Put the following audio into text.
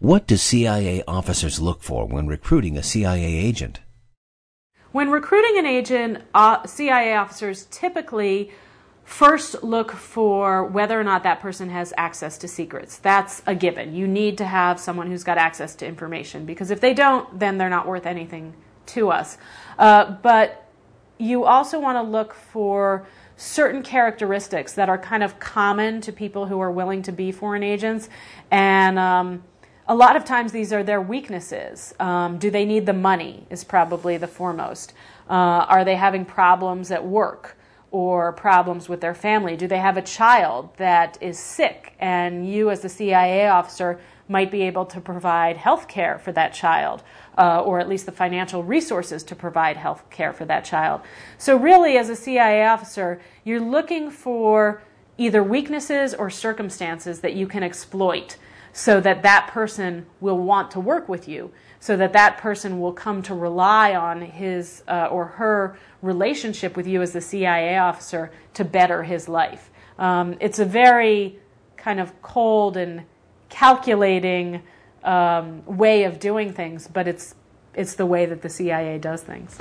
What do CIA officers look for when recruiting a CIA agent? When recruiting an agent, uh, CIA officers typically first look for whether or not that person has access to secrets. That's a given. You need to have someone who's got access to information because if they don't, then they're not worth anything to us. Uh, but you also want to look for certain characteristics that are kind of common to people who are willing to be foreign agents and um, a lot of times these are their weaknesses. Um, do they need the money? Is probably the foremost. Uh, are they having problems at work or problems with their family? Do they have a child that is sick and you, as the CIA officer, might be able to provide health care for that child, uh, or at least the financial resources to provide health care for that child? So, really, as a CIA officer, you're looking for either weaknesses or circumstances that you can exploit so that that person will want to work with you, so that that person will come to rely on his uh, or her relationship with you as the CIA officer to better his life. Um, it's a very kind of cold and calculating um, way of doing things, but it's it's the way that the CIA does things.